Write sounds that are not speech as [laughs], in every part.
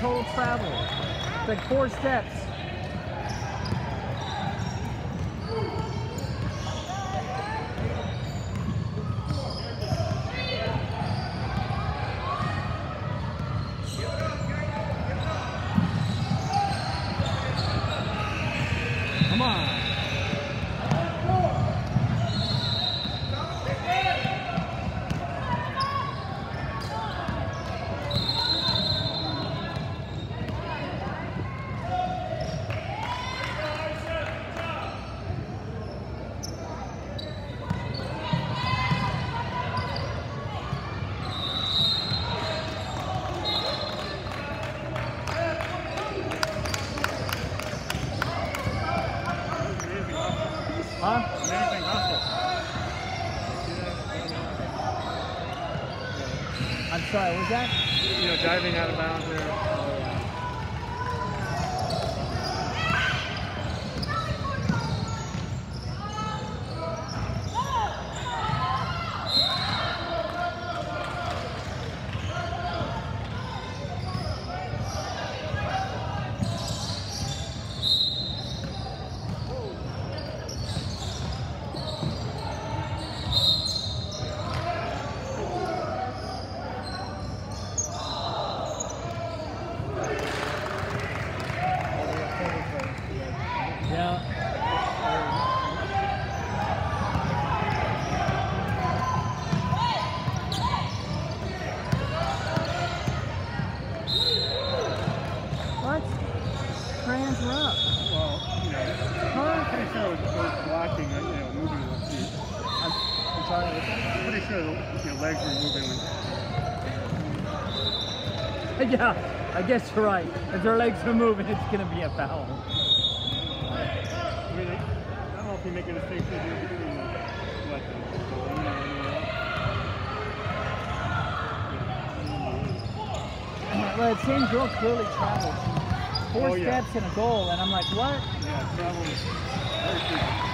Total travel. Four steps. Sorry, was that? You know, diving out of bounds there. Yeah. What? Trans are up. Well, you know, I'm pretty sure it was, it was blocking, uh, you know, moving with the, I'm, I'm sorry. what's that? I'm pretty sure the your legs were moving. When, Yeah, I guess you're right. If their legs are moving, it's going to be a foul. I mean, I don't know if you make a distinction between what the, the lean and anyone else. Well, it seems real clearly traveled. Four Oh, yeah. steps and a goal, and I'm like, what? Yeah, travel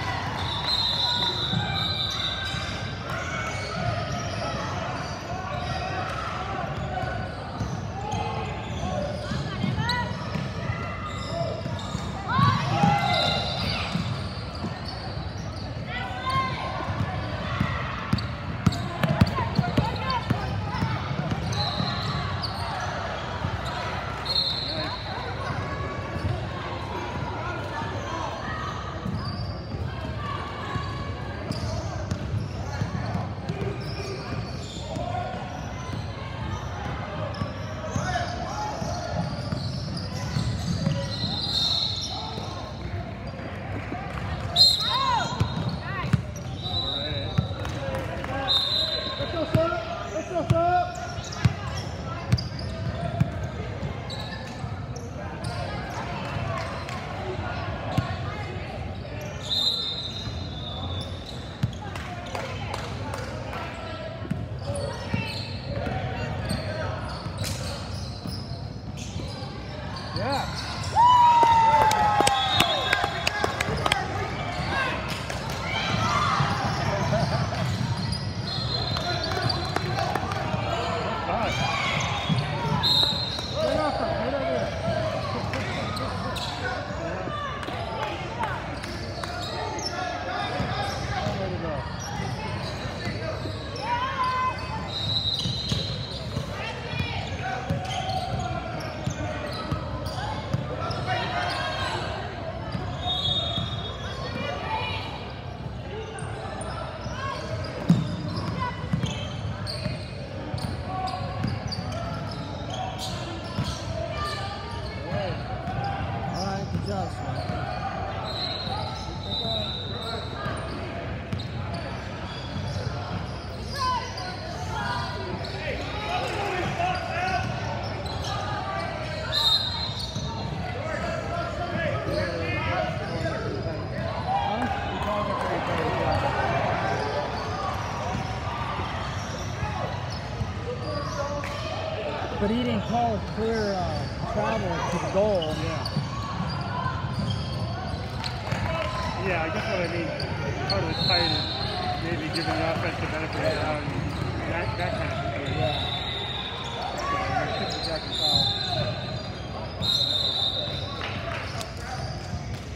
benefit that, that kind of thing. Yeah.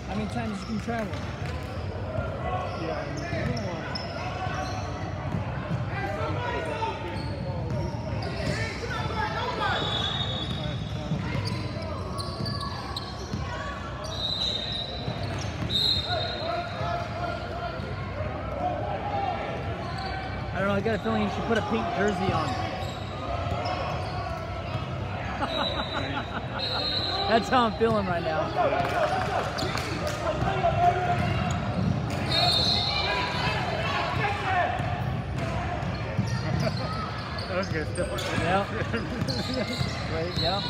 How many times you can travel? Yeah. I got a feeling you should put a pink jersey on. [laughs] That's how I'm feeling right now. That was good. [laughs] Yep. Right. Yep.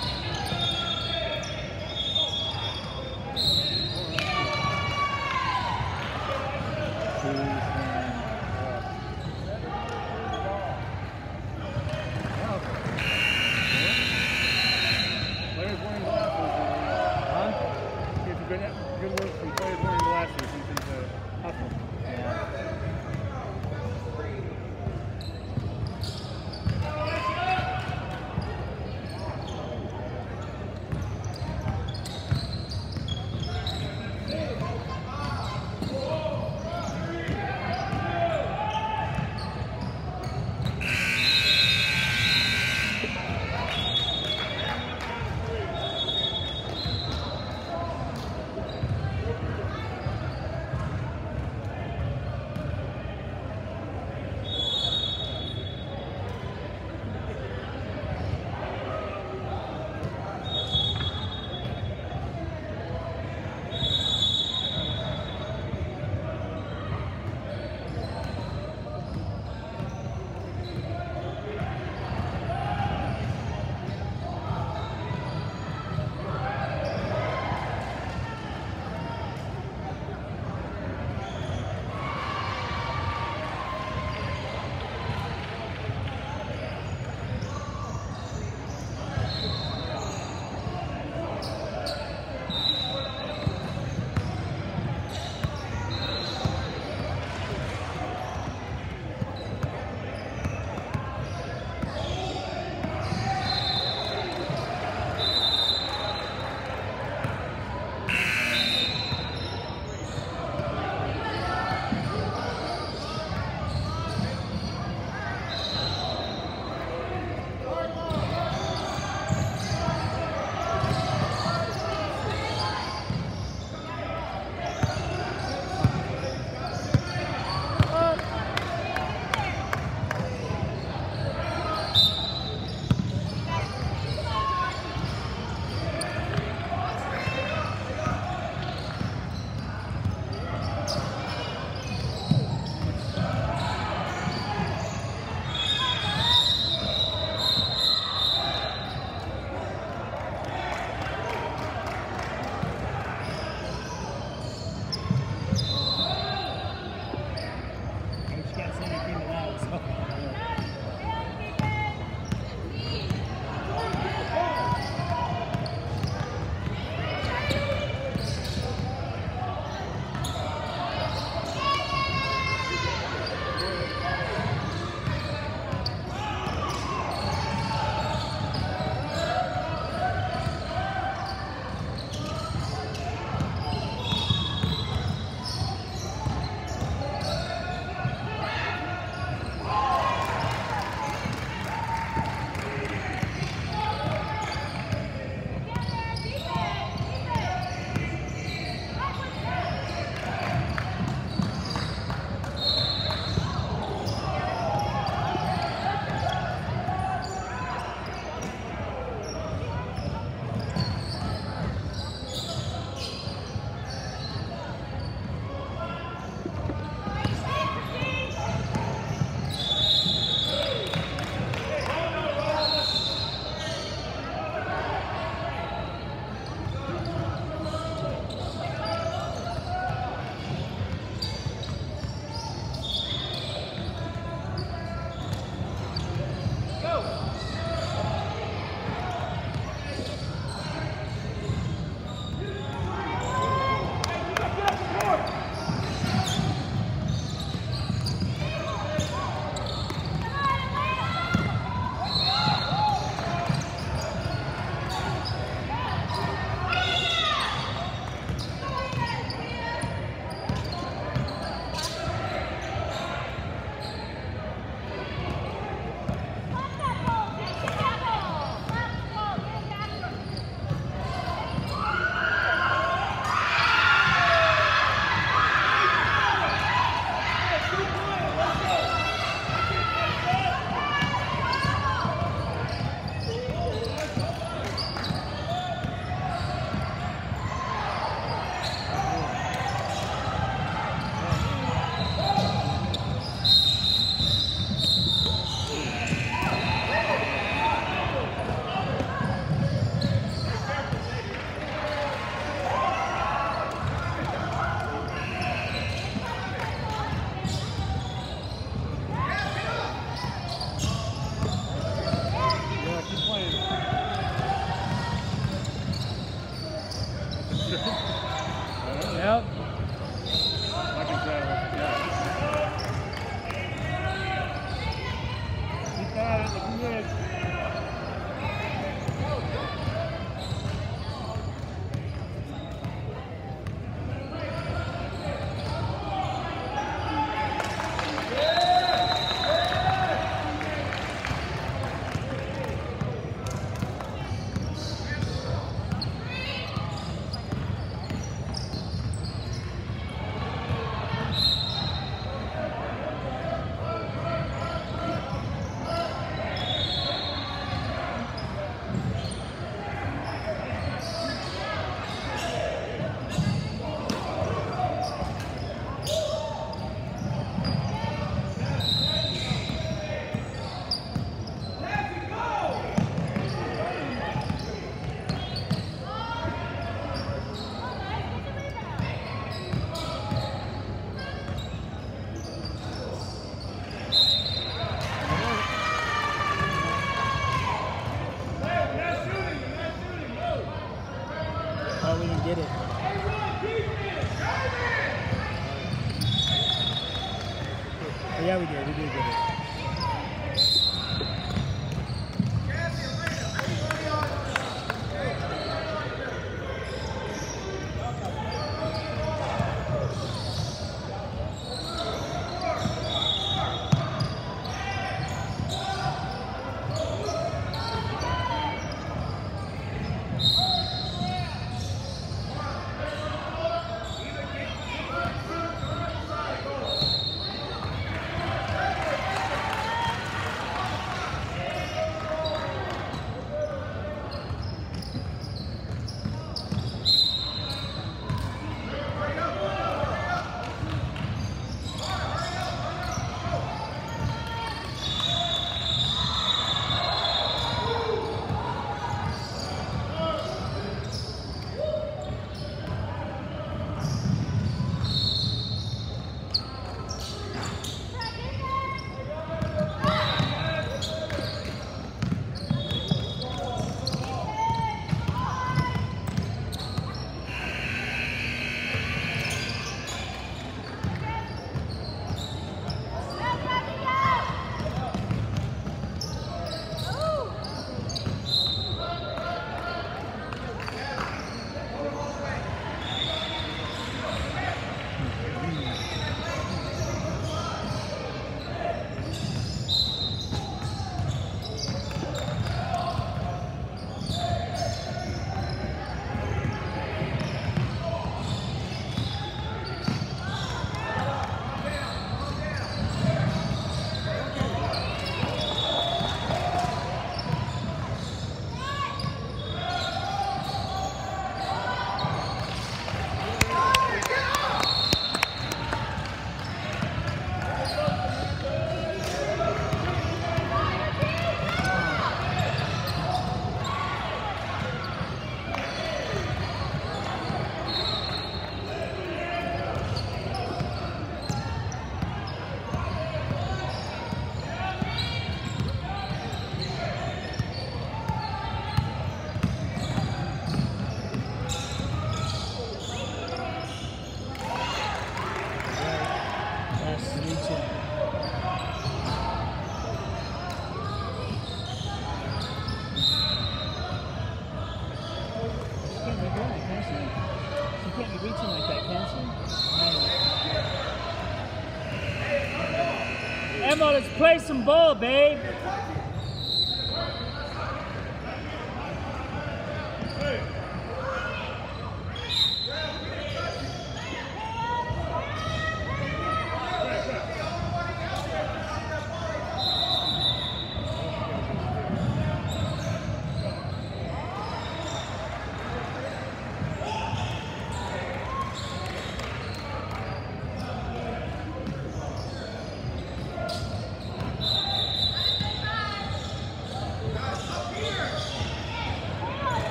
ball, babe.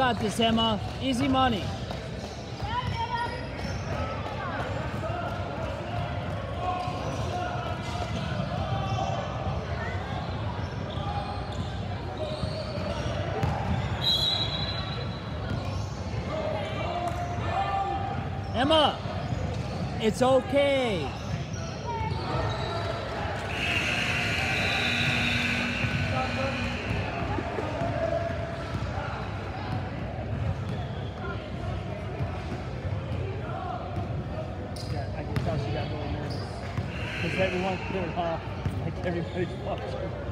got this, Emma. Easy money. Emma, it's okay. Everybody's [laughs]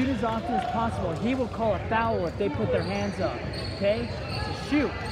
shoot as often as possible. He will call a foul if they put their hands up. Okay? So shoot.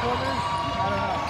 corners? I don't know.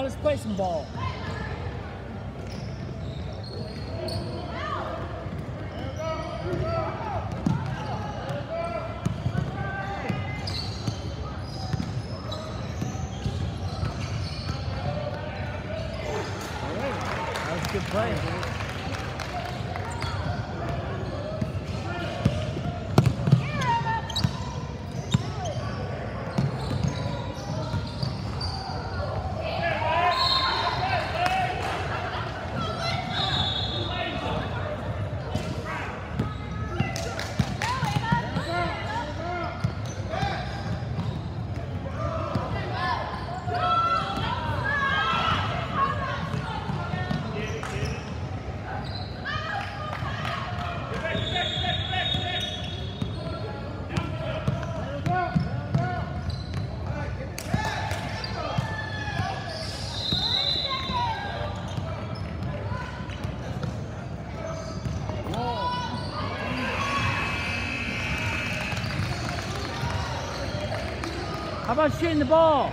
Emma, let's play some ball. That was a good play. How about shooting the ball?